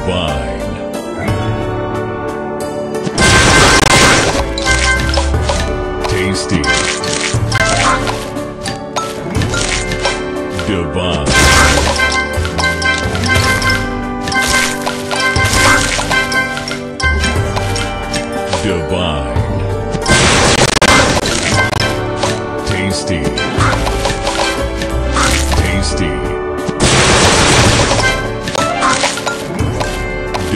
divine. Tasty. Divine. Divine. Tasty. Tasty.